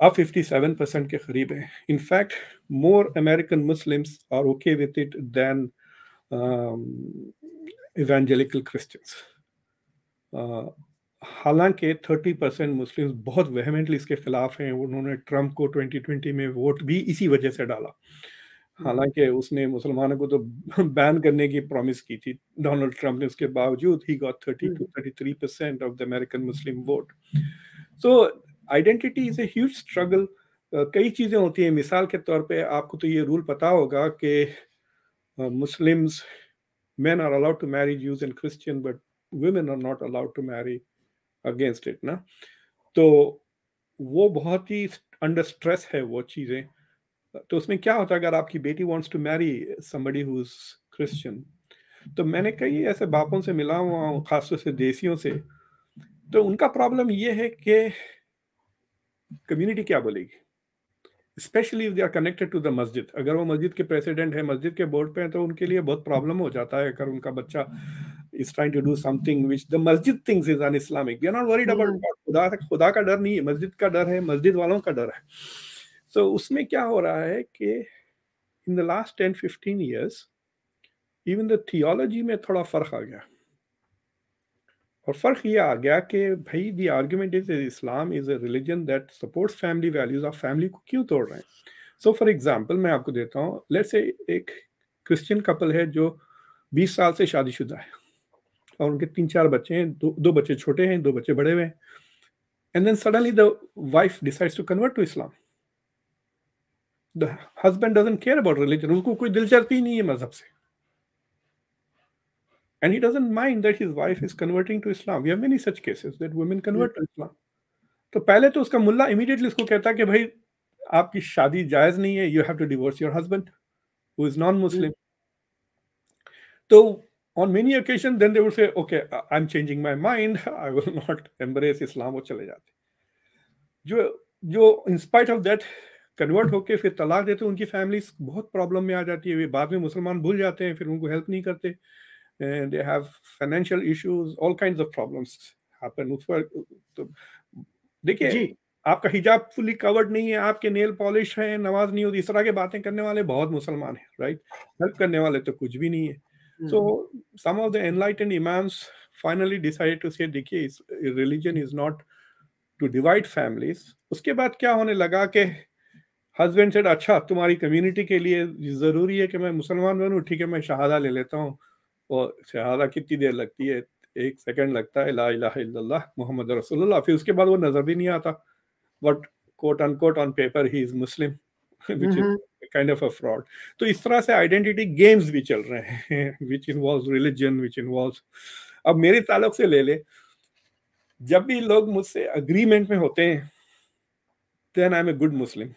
اب ففٹی سیون پرسینٹ کے قریب ہیں. In fact more American Muslims are okay with it than evangelical Christians حالانکہ تھرٹی پرسینٹ مسلم بہت وہمنٹلی اس کے خلاف ہیں انہوں نے ٹرمپ کو ٹوینٹی ٹوینٹی میں ووٹ بھی اسی وجہ سے ڈالا۔ حالانکہ اس نے مسلمانوں کو تو بین کرنے کی پرومس کی تھی۔ ڈونلڈ ٹرمپ نے اس کے باوجود he got thirty two thirty three percent of the American Muslim vote so identity is a huge struggle کئی چیزیں ہوتی ہیں۔ مثال کے طور پہ آپ کو تو یہ رول پتا ہوگا کہ Muslims men are allowed to marry Jews and Christian but women are not allowed to marry against it نا تو وہ بہت ہی انڈر اسٹریس ہے وہ چیزیں۔ تو اس میں کیا ہوتا ہے اگر آپ کی بیٹی wants to marry somebody who's Christian تو میں نے کئی ایسے باپوں سے ملا ہوا ہوں، خاص طور سے دیسیوں سے۔ تو ان کا پرابلم یہ ہے کہ کمیونٹی کیا بولے گی؟ Especially they are connected to the مسجد اگر وہ مسجد کے پریسیڈنٹ ہیں مسجد کے بورڈ پہ ہیں، تو ان کے لیے بہت پرابلم ہو جاتا ہے۔ اگر ان کا بچہ is trying to do something which the masjid thinks is un-Islamic. They are not worried about خدا خدا کا ڈر نہیں ہے مسجد کا ڈر ہے مسجد والوں کا ڈر ہے۔ سو اس میں کیا ہو رہا ہے کہ in the last ten fifteen years even the theology میں تھوڑا فرق آ گیا۔ اور فرق یہ آ گیا کہ بھائی the argument is Islam is a religion that supports family values of family کو کیوں توڑ رہے ہیں؟ سو فار ایگزامپل میں آپ کو دیتا ہوں لیٹ سے ایک کرسچن کپل ہے جو بیس سال سے شادی شدہ ہے۔ اور ان کے تین چار بچے ہیں دو, دو بچے چھوٹے ہیں دو بچے بڑے ہوئے ہیں۔ And then suddenly the wife decides to convert to Islam the husband doesn't care about religion ان کو کوئی دلچسپی نہیں ہے مذہب سے۔ And he doesn't mind that his wife is converting to Islam we have many such cases that women convert to Islam تو پہلے تو اس کا ملا امیڈیٹلی اس کو کہتا ہے کہ بھائی آپ کی شادی جائز نہیں ہے you have to divorce your husband who is non Muslim تو on many occasions then they would say okay i'm changing my mind. I will not embrace islam. وہ چلے جاتے. جو جو in spite of that convert ہو کے پھر طلاق دیتے ان کی فیملیز بہت پرابلم میں آ جاتی ہے. بعد میں مسلمان بھول جاتے ہیں پھر ان کو ہیلپ نہیں کرتے. They have financial issues all kinds of problems happen اس پر دیکھیے جی۔ آپ کا حجاب فلی کورڈ نہیں ہے آپ کے نیل پالش ہیں نماز نہیں ہوتی اس طرح کی باتیں کرنے والے بہت مسلمان ہیں رائٹ ہیلپ کرنے والے تو کچھ بھی نہیں ہے. So some of the enlightened imams finally decided to say دیکھیے religion is not to divide families. اس کے بعد کیا ہونے لگا کہ ہسبینڈ سیڈ اچھا تمہاری کمیونٹی کے لیے ضروری ہے کہ میں مسلمان بنوں ٹھیک ہے میں شہادہ لے لیتا ہوں اور شہادہ کتنی دیر لگتی ہے ایک سیکنڈ لگتا ہے لا الہ الا اللہ محمد رسول اللہ پھر اس کے بعد وہ نظر بھی نہیں آتا but quote unquote on paper he is Muslim kind of a fraud تو اس طرح سے آئیڈینٹی گیمز بھی چل رہے ہیں which involves religion which involves اب میرے تعلق سے لے لے جب بھی لوگ مجھ سے اگریمنٹ میں ہوتے ہیں دین آئی اے گڈ مسلم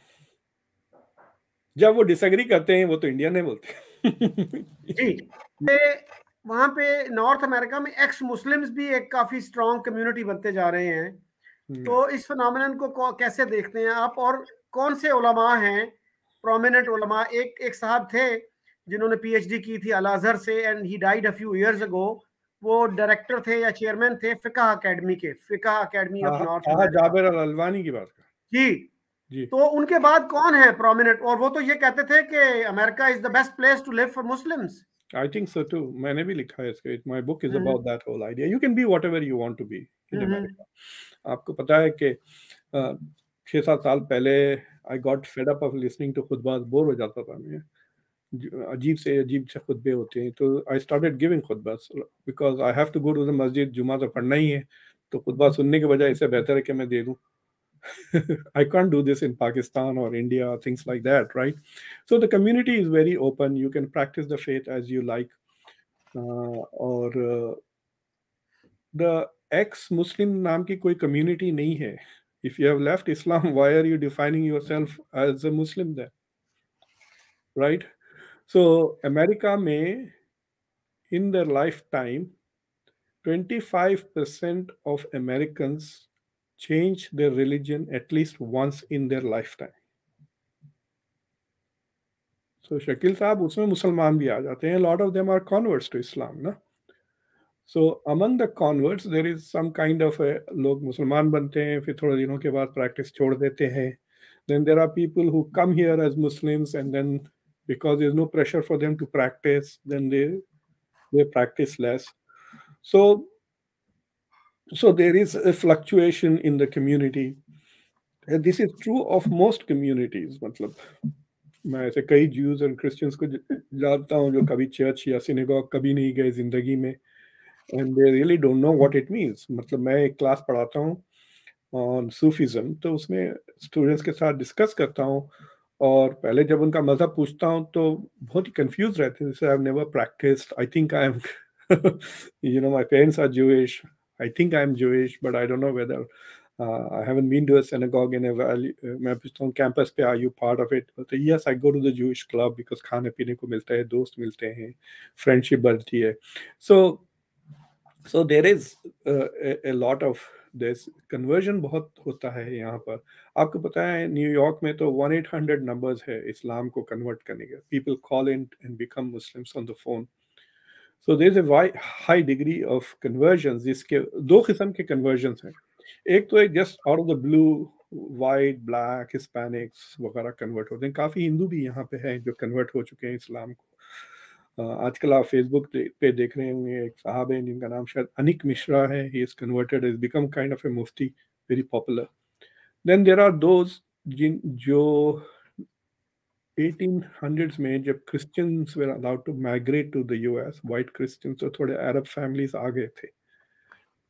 جب وہ ڈس اگری کرتے ہیں وہ تو انڈین ہے بولتے جی وہاں پہ نارتھ امریکہ میں ایکس مسلمز بھی ایک کافی اسٹرانگ کمیونٹی بنتے جا رہے ہیں۔ تو اس فنامنن کو کیسے دیکھتے ہیں آپ اور کون سے علماء ہیں؟ پرومیننٹ علماء ایک ایک صاحب تھے جنہوں نے پی ایچ ڈی کی تھی الازہر سے and he died few years ago وہ ڈائریکٹر تھے یا چیئرمین تھے فقہ اکیڈمی کے فقہ academy of North Jabir Alalwani کی بات جی۔ جی۔ تو ان کے بعد کون ہے پرومیننٹ اور وہ تو یہ کہتے تھے کہ امریکہ is the best place to live for Muslims I think so too. میں نے بھی لکھا ہے اس کے my book is about that whole idea. You can be whatever you want to be in America. آپ کو پتا ہے کہ چھ سات سال پہلے I got fed up of listening to خطبات bore ہو جاتا تھا میں۔ جی، عجیب سے عجیب سے خطبے ہوتے ہیں۔ تو I started giving خطبات because I have to go to the مسجد، جمعہ تو پڑھنا ہی ہے۔ تو خطبہ سننے کے بجائے اس سے بہتر ہے کہ میں دے دوں۔ I can't do this in Pakistan اور India things like that right so the community is very open you can practice the faith as you like اور دا ایکس مسلم نام کی کوئی کمیونٹی نہیں ہے۔ If you have left Islam, why are you defining yourself as a Muslim then? Right? So, America may, in their lifetime, 25% of Americans change their religion at least once in their lifetime. So Shakil Saab, usme Musalman bhi aa jate hain. A lot of them are converts to Islam, na? So among the converts there is some kind of لوگ مسلمان بنتے ہیں پھر تھوڑے دنوں کے بعد practice چھوڑ دیتے ہیں then there are people who come here as Muslim and then because is no pressure for them to practice then they they practice less so so there is a fluctuation in the community this is true of most communities مطلب میں ایسے کئی Jews and Christians کو جانتا ہوں جو کبھی church یا سنیگا کبھی نہیں گئے زندگی میں and they really don't know what it means مطلب میں ایک کلاس پڑھاتا ہوں آن صوفیزم تو اس میں اسٹوڈنٹس کے ساتھ ڈسکس کرتا ہوں اور پہلے جب ان کا مذہب پوچھتا ہوں تو بہت ہی کنفیوز رہتے ہیں. جیسے I never practice I think I am you know my parents are Jewish I think I am Jewish but I don't know whether I haven't been to a synagogue in میں پوچھتا ہوں campus پہ I you part of it تو yes I go to the Jewish club because کھانے پینے کو ملتا ہے، دوست ملتے ہیں فرینڈشپ بڑھتی ہے. So so there is lot of this conversion بہت ہوتا ہے یہاں پر. آپ کو پتا ہے، نیو یارک میں تو ون ایٹ ہنڈریڈ نمبرز ہے اسلام کو کنورٹ کرنے کے. People call and become Muslims on the phone so there is a high degree of conversion جس کے دو قسم کے کنورژنس ہیں. ایک تو ایک just out of the blue white black Hispanics وغیرہ کنورٹ ہوتے ہیں. کافی ہندو بھی یہاں پہ ہیں جو کنورٹ ہو چکے ہیں اسلام کو. آج کل آپ فیس بک پہ دیکھ رہے ہیں گے، ایک صاحب ہیں جن کا نام شاید انک مشرا ہے he is converted is become kind of a Mufti very popular then there are those جن جو ایٹین ہنڈریڈس میں جب Christians were allowed to migrate to the US white white Christians اور تھوڑے عرب فیملیز آ گئے تھے۔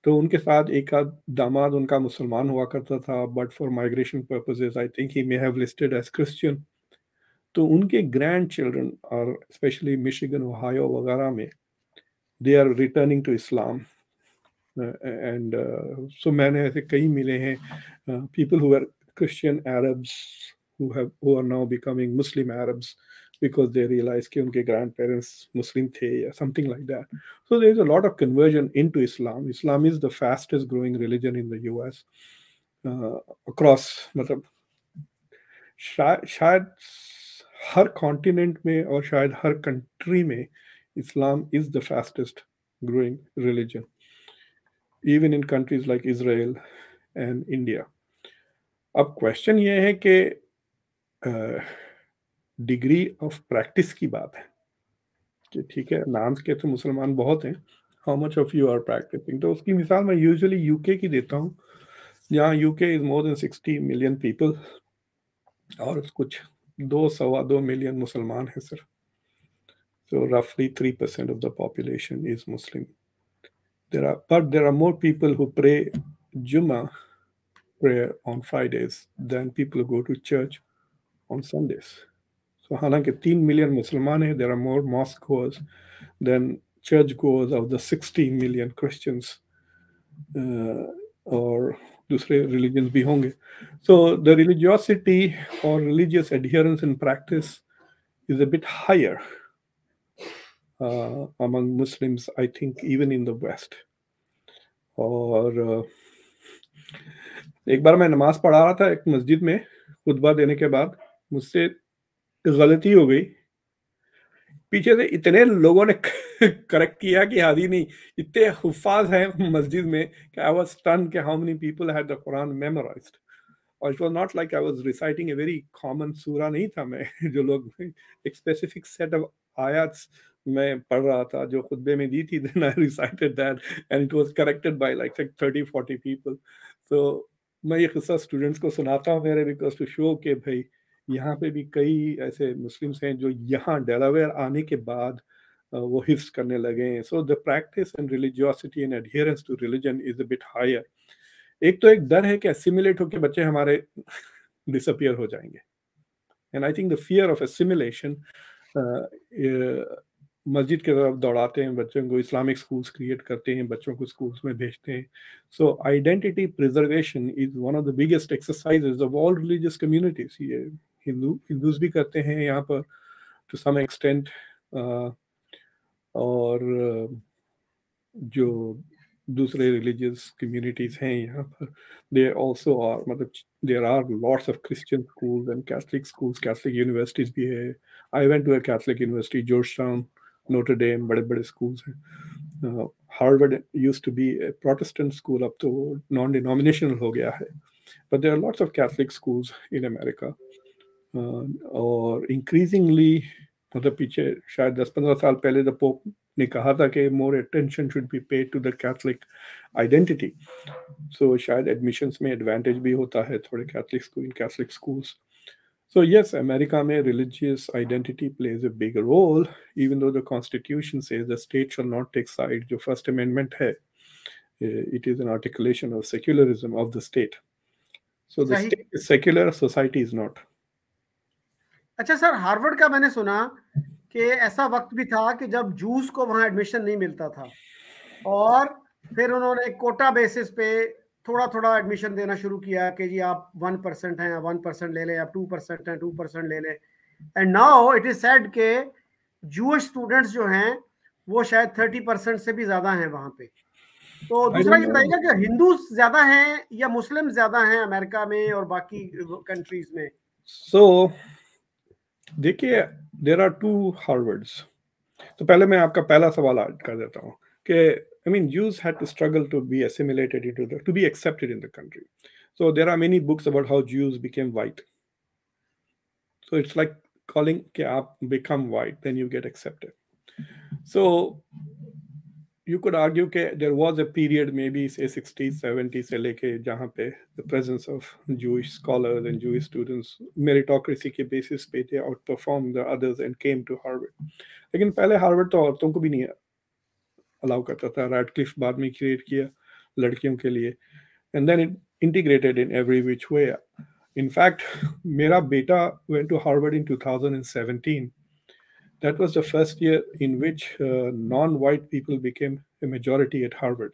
تو ان کے ساتھ ایک آدھ داماد ان کا مسلمان ہوا کرتا تھا but for migration purposes I think he may have listed as Christian تو ان کے گرینڈ چلڈرن اور اسپیشلی مشیگن اوہایو وغیرہ میں they are returning to Islam and so میں نے ایسے کئی ملے ہیں people who are Christian Arabs who are now becoming Muslim Arabs because they realize کہ ان کے گرینڈ پیرنٹس مسلم تھے یا something like that. So there is a lot of conversion into Islam Islam is the fastest growing religion in the US S across مطلب شاید ہر continent میں اور شاید ہر کنٹری میں Islam is the fastest growing religion even in countries like Israel and India اب question یہ ہے کہ ڈگری آف پریکٹس کی بات ہے. کہ ٹھیک ہے نام کے تو مسلمان بہت ہیں. How much of you are practicing تو اس کی مثال میں یوزلی یو کے کی دیتا ہوں. جہاں U K is more than sixty million people اور کچھ دو سوا دو ملین مسلمان ہیں صرف۔ So رفلی three percent of the population is Muslim there are but there are more people who pray Jumma prayer on Fridays than people go to church on Sundays so حالانکہ تین ملین مسلمان ہیں there are more mosque goers than church goers of the sixty million Christians اور دوسرے religions بھی ہوں گے. So the religiosity اور religious adherence in practice is a bit higher among Muslims I think even in the West اور ایک بار میں نماز پڑھا رہا تھا ایک مسجد میں، خطبہ دینے کے بعد، مجھ سے غلطی ہو گئی۔ پیچھے سے اتنے لوگوں نے کریکٹ کیا کہ حادی نہیں۔ اتنے حفاظ ہیں مسجد میں کہ آئی واز ٹن کہ how many people had the Quran memorized اور it was not like I was reciting a very common سورا نہیں تھا میں جو لوگ ایک اسپیسیفک سیٹ آف آیاتس میں پڑھ رہا تھا جو خطبے میں دی تھی then I recited that and it was corrected by like thirty forty people تو میں یہ قصہ اسٹوڈنٹس کو سناتا ہوں میرے بیکاز ٹو شو کہ بھائی یہاں پہ بھی کئی ایسے مسلمس ہیں جو یہاں ڈیلاویئر آنے کے بعد وہ حفظ کرنے لگے۔ ہیں so the practice and religiosity and adherence to religion is a bit higher ایک تو ایک ڈر ہے کہ اسیمولیٹ ہو کے بچے ہمارے ڈس اپیئر ہو جائیں گے۔ And I think the fear of assimilation مسجد کے طرف دوڑاتے ہیں، بچوں کو اسلامک اسکولس کریٹ کرتے ہیں، بچوں کو اسکولس میں بھیجتے ہیں۔ So identity preservation is one of the biggest exercise of all religious communities یہ ہندو ہندوز بھی کرتے ہیں یہاں پر ٹو سم ایکسٹینٹ اور جو دوسرے ریلیجیس کمیونٹیز ہیں یہاں پر دے آلسو آر مطلب there are lots of Christian schools and Catholic schools Catholic universities بھی ہے I went to a Catholic university Georgetown Notre Dame بڑے بڑے اسکولز ہیں. Harvard used to be a Protestant school اب تو نان ڈینامینیشنل ہو گیا ہے. But there are lots of Catholic schools in America اور انکریزنگلی مطلب پیچھے شاید دس پندرہ سال پہلے دا پوپ نے کہا تھا کہ more attention should be paid to the Catholic identity so شاید ایڈمیشنس میں ایڈوانٹیج بھی ہوتا ہے تھوڑے Catholic school Catholic schools so yes امریکہ میں religious identity plays a big role even though the constitution سے the state shall not take side جو first amendment ہے it is an articulation of secularism of the state so the state secular society is not اچھا sir Harvard کا میں نے سنا کہ ایسا وقت بھی تھا کہ جب جوس کو وہاں ایڈمیشن نہیں ملتا تھا۔ اور پھر انہوں نے کوٹا بیسس پہ تھوڑا تھوڑا ایڈمیشن دینا شروع کیا کہ جی آپ ون پرسینٹ ہیں ون پرسینٹ لے لیں آپ ٹو پرسینٹ ہیں ٹو پرسینٹ لے لیں۔ And now it is said کہ جوش اسٹوڈنٹس جو ہیں وہ شاید تھرٹی پرسینٹ سے بھی زیادہ ہیں وہاں پہ۔ تو دوسرا یہ بتائیے گا کہ ہندو زیادہ ہیں یا مسلم زیادہ ہیں امریکہ میں اور باقی کنٹریز میں؟ سو دیکھیے دیر آر ٹو ہارورڈس تو پہلے میں آپ کا پہلا سوال آٹ کر دیتا ہوں کہ I mean Jews had to struggle to be assessed to be accepted in the country so there are many books about how Jews became white so it's like calling کہ آپ become white then you get accept so you could argue کہ there was a period may be say sixties seventies سے لے کے جہاں پہ the presence of Jewish scholars and Jewish students meritocracy کے basis پہ تھے outperform the others and came to Harvard لیکن پہلے ہارورڈ تو عورتوں کو بھی نہیں الاؤ کرتا تھا رائٹ کلف بعد میں کریٹ کیا لڑکیوں کے لیے and then integrated in every which way in fact میرا بیٹا went to Harvard in two thousand and seventeen that was the first year in which uh, non-white people became a majority at Harvard.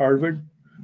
Harvard,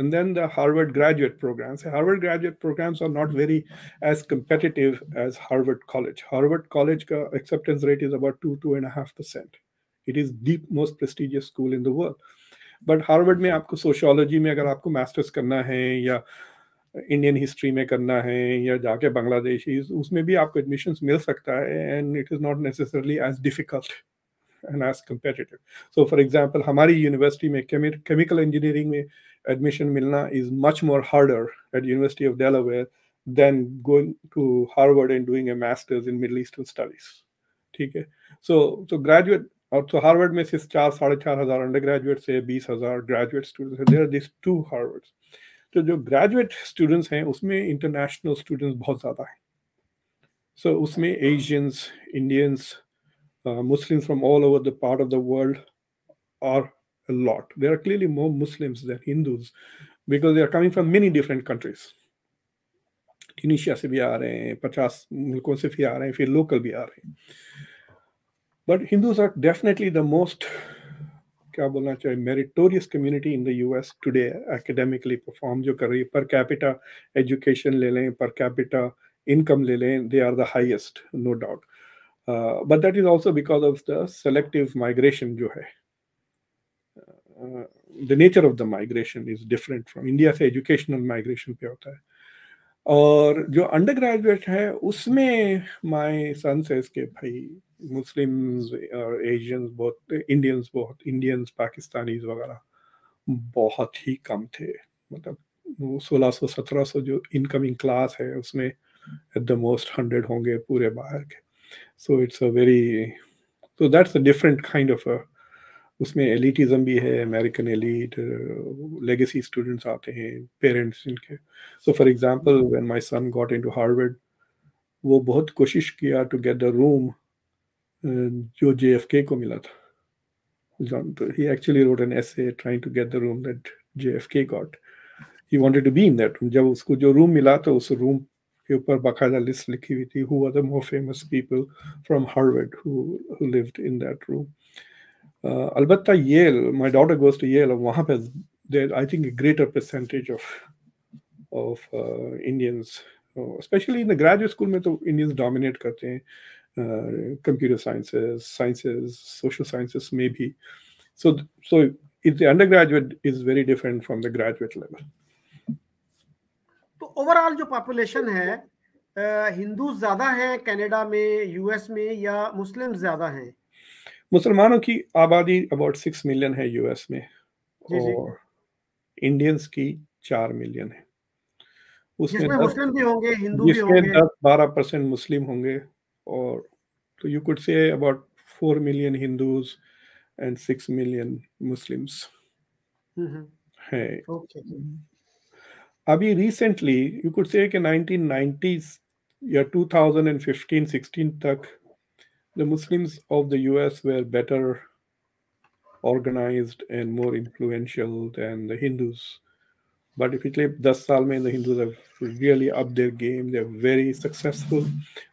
and then the Harvard graduate programs. Harvard graduate programs are not very as competitive as Harvard College. Harvard College acceptance rate is about two two and a half percent. It is the most prestigious school in the world. But Harvard میں آپ کو sociology میں اگر آپ کو masters کرنا ہے یا انڈین ہسٹری میں کرنا ہے یا جا کے بنگلہ دیش اس میں بھی آپ کو ایڈمیشنس مل سکتا ہے and it is not necessarily as difficult and as competitive so for example ہماری یونیورسٹی میں کیمیکل انجینئرنگ میں ایڈمیشن ملنا is much more harder at university of Delaware than going to Harvard and doing a masters in middle eastern studies ٹھیک ہے؟ سو تو graduate اور تو Harvard میں صرف چار ساڑھے چار ہزار انڈر گریجویٹ سے بیس ہزار graduate students there are these to Harvard تو جو گریجویٹ اسٹوڈنٹس ہیں، اس میں انٹرنیشنل اسٹوڈنٹس بہت زیادہ ہیں۔ سو اس میں Asians Indians Muslim from all over the part of the world are lot there are clearly more Muslims than Hindus because they are coming from many different countries Tunisia سے بھی آ رہے ہیں، پچاس ملکوں سے بھی آ رہے ہیں، پھر لوکل بھی آ رہے ہیں۔ But Hindus are definitely the most کیا بولنا چاہیے meritorious community in the U S today academically perform جو کر رہی ہے پر کیپیٹا ایجوکیشن لے لیں پر کیپیٹا انکم لے لیں they are the highest no doubt but that is also because of the selective migration جو ہے the nature of the migration is different from India سے ایجوکیشنل مائگریشن پہ ہوتا ہے اور جو انڈر گریجویٹ ہے، اس میں مائی سن سے اس کے بھائی مسلمز اور ایشینز بہت انڈینس بہت انڈینس پاکستانیز وغیرہ بہت ہی کم تھے۔ مطلب سولہ سو، سترہ سو جو انکمنگ کلاس ہے، اس میں ایٹ دا موسٹ ہنڈریڈ ہوں گے پورے باہر کے۔ سو اٹس اے ویری تو that's a different kind of اس میں ایلیٹیزم بھی ہے امیریکن ایلیٹ لیگیسی اسٹوڈنٹس آتے ہیں پیرنٹس ان کے. So for example when my son got into Harvard وہ بہت کوشش کیا ٹو گیٹ دا روم جو جے ایف کے کو ملا تھا. He actually wrote an essay trying to get the room that J F K got he wanted to be in that room جب اس کو جو روم ملا تو اس روم کے اوپر باقاعدہ لسٹ لکھی ہوئی تھی. Who are the more famous people from Harvard who lived in that room البتہ Yale my daughter goes to Yale وہاں پہ there I think a greater percentage of of Indians especially in the graduate school میں تو Indians dominate کرتے ہیں computer sciences sciences social sciences میں بھی so so undergraduate is very different from the graduate level تو overall جو population ہے ہندو زیادہ ہیں کینیڈا میں یو ایس میں یا مسلم زیادہ ہیں مسلمانوں کی آبادی اباؤٹ سکس ملین ہے یو ایس میں جی جی۔ اور انڈینس کی چار ملین ہے۔ اس میں جس میں دس بارہ پرسینٹ مسلم ہوں گے اور تو you could say about four million Hindus and six million Muslims ہیں ابھی ریسنٹلی یو کوڈ سے کہ نائنٹین نائنٹیز یا two thousand and fifteen sixteen تک the Muslims of the US were better organized and more influential than the Hindus. But if you take Das Salme, the Hindus have really upped their game. They're very successful.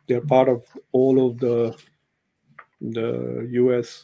They're part of all of the the US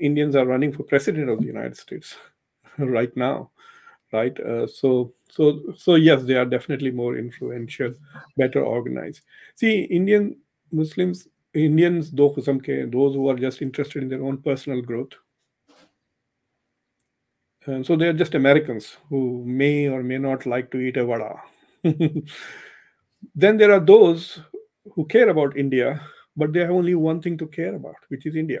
Indians are running for president of the United States right now right? Uh, so, so, so yes, they are definitely more influential, better organized. See, Indian Muslims, Indians, those who are just interested in their own personal growth. And so they are just Americans who may or may not like to eat a vada. then there are those who care about India, but they have only one thing to care about, which is India.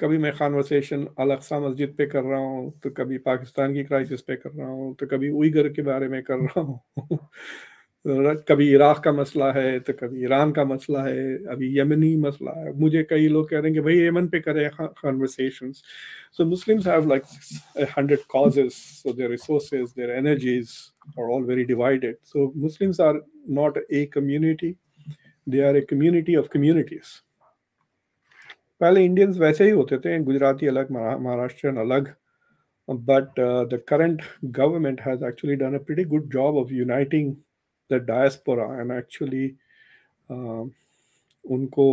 کبھی میں خانورسیشن الاقصہ مسجد پہ کر رہا ہوں، تو کبھی پاکستان کی crisis پہ کر رہا ہوں، تو کبھی اوئیگر کے بارے میں کر رہا ہوں۔ کبھی عراق کا مسئلہ ہے، تو کبھی ایران کا مسئلہ ہے، ابھی یمنی مسئلہ ہے۔ مجھے کئی لوگ کہہ رہے ہیں کہ بھائی یمن پہ کرے خانورسیشنس so Muslims have like hundred causes so their resources their energies are all very divided so Muslims are not a community they are a community of communities پہلے انڈینس ویسے ہی ہوتے تھے گجراتی الگ مہاراشٹرن الگ but the current government has actually done a pretty good job of uniting the diaspora and actually ان کو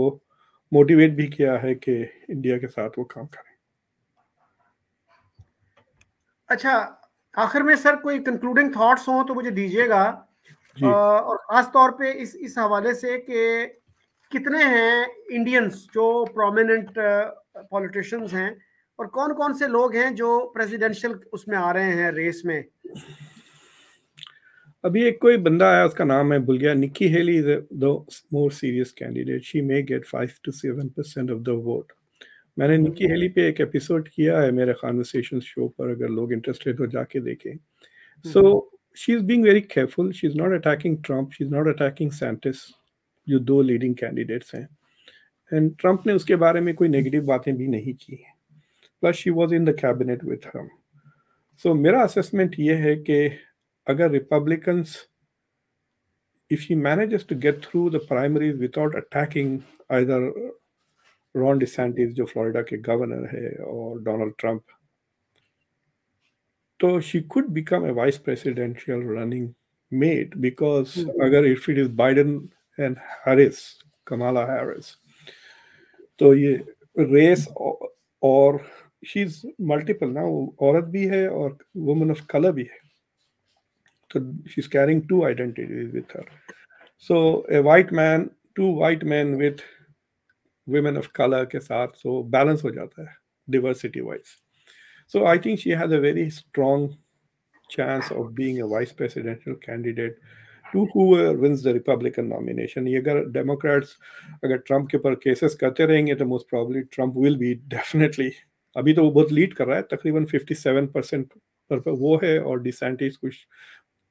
motivate بھی کیا ہے کہ انڈیا کے ساتھ وہ کام کریں اچھا آخر میں سر کوئی کنکلوڈنگ تھاٹس ہوں تو مجھے دیجیے گا اور خاص طور پہ اس اس حوالے سے کہ کتنے ہیں انڈینس جو پرومیننٹ پولیٹیشنز uh, ہیں اور کون کون سے لوگ ہیں جو پریزیڈینشل اس میں آ رہے ہیں ریس میں؟ ابھی ایک کوئی بندہ آیا اس کا نام ہے بھول گیا، Nikki Haley is the more serious candidate she may get five to seven percent of the vote میں نے نکی ہیلی پہ ایک ایپیسوڈ کیا ہے میرے کانورسیشن شو پر، اگر لوگ انٹرسٹیڈ ہو جا کے دیکھیں۔ So she is being very careful she is not attacking Trump she is not attacking Santis جو دو لیڈنگ کینڈیڈیٹس ہیں۔ اینڈ ٹرمپ نے اس کے بارے میں کوئی نیگیٹو باتیں بھی نہیں کی plus she was in the cabinet with him so میرا اسسمنٹ یہ ہے کہ اگر Republicans if she manages to get through the primaries without attacking other Ron DeSantis جو فلوریڈا کے گورنر ہے اور ڈونلڈ ٹرمپ تو she could become a vice presidential running mate because اگر if it is Biden and Harris Kamala Harris تو یہ race اور شی is multiple نا وہ عورت بھی ہے اور وومن آف کلر بھی ہے تو she is caring to identities with her so a white man to white man with women of colour کے ساتھ سو بیلنس ہو جاتا ہے diversity wise so I think she has a very strong chance of being a vice presidential candidate to wins the Republican nomination یہ اگر democrats اگر Trump کے اوپر کیسز کرتے رہیں گے تو most probably Trump will be definitely ابھی تو وہ بہت لیڈ کر رہا ہے، تقریباً ففٹی سیون پرسینٹ پر وہ ہے اور ڈسینٹیز کچھ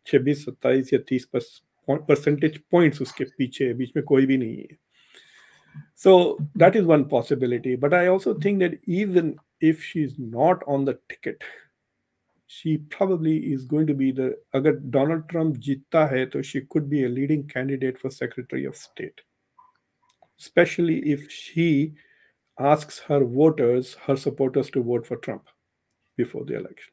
چھبیس، ستائیس یا تیس پرسنٹیج پوائنٹس اس کے پیچھے بیچ میں کوئی بھی نہیں ہے۔ So that is one possibility but I also think that even if she is not on the ticket she probably is going to be the agar Donald Trump jitta hai, she could be a leading candidate for Secretary of State. Especially if she asks her voters, her supporters to vote for Trump before the election.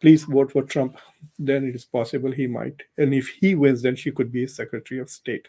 please vote for Trump then it is possible he might and if he wins then she could be secretary of state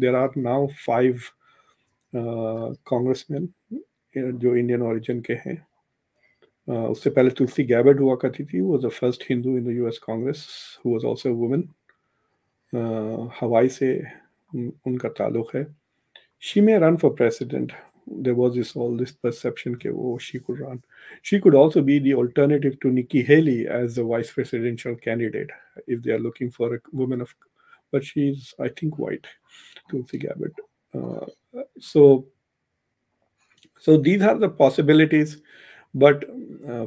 but there are now five congressmen جو Indian origin کے ہیں اس سے پہلے تلسی گیبرڈ ہوا کرتی تھی was the first Hindu in the U S Congress who was also woman Hawaii سے ان کا تعلق ہے she may run for president there was this all this perception that oh she could run she could also be the alternative to Nikki Haley as the vice presidential candidate if they are looking for a woman of but she's Uh, so, so these are the possibilities. But uh,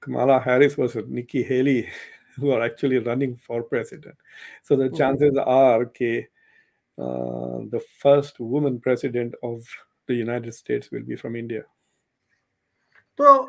Kamala Harris versus Nikki Haley who are actually running for president. So the hmm. chances mm -hmm. are that uh, the first woman president of the United States will be from India. So,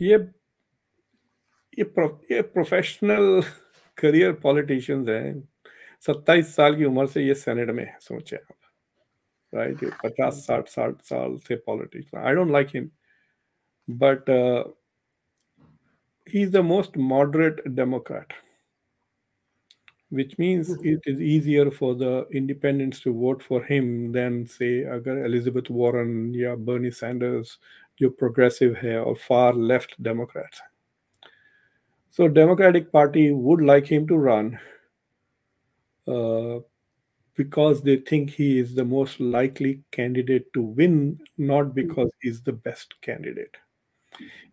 یہ یہ professional career politicians ہیں۔ ستائیس سال کی عمر سے یہ Saint میں ہے سوچے آپ۔ رائٹ یہ پچاس ساٹھ ساٹھ سال سے politician I don't like him but as the most moderate Democrat which means hmm. it is easier for the independents to vote for him than say elizabeth warren yeah bernie sanders your progressive here or far left democrats. So democratic party would like him to run uh, because they think he is the most likely candidate to win not hmm. because he's the best candidate.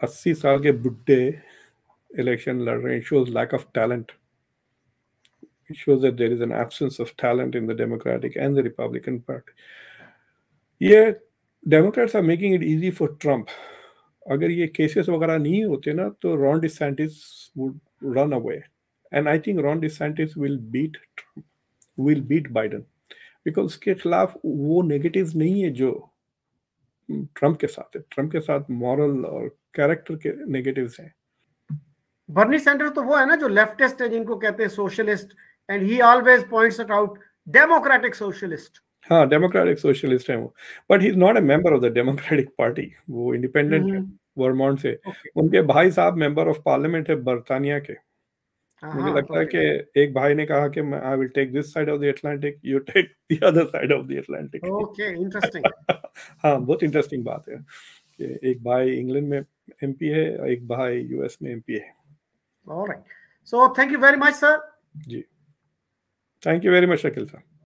اسی سال کے بڈھے election لڑ رہے ہیں۔ Shows lack of talent shows that there is an absence of talent in the Democratic and the Republican Party. یہ Democrats are making it easy for Trump اگر یہ cases وغیرہ نہیں ہوتے نا، تو Ron DeSantis would run away and I think Ron DeSantis will beat Trump will beat Biden because اس کے خلاف وہ نیگیٹیوز نہیں ہے جو ٹرمپ کے ساتھ ہے ٹرمپ کے ساتھ مورل اور کیریکٹر کے نیگیٹیوز ہیں۔ برنی سینڈر تو وہ ہے نا جو لیفٹسٹ ہے جن کو کہتے ہیں socialist and he always points it out democratic socialist ہاں ڈیموکریٹک سوشلسٹ ہیں وہ۔ But he is not a member of the Democratic Party وہ انڈیپینڈنٹ ہے ورمونٹ سے۔ ان کے بھائی صاحب ممبر آف پارلیمنٹ ہے برطانیہ کے۔ مجھے لگتا ہے کہ ایک بھائی نے کہا کہ میں I will take this side of the Atlantic you take the other side of the Atlantic okay interesting ہاں بہت انٹرسٹنگ بات ہے کہ ایک بھائی انگلینڈ میں ایم پی ہے ایک بھائی یو ایس میں ایم پی ہے so thank you very much sir ji thank you very much Shakeel Sahab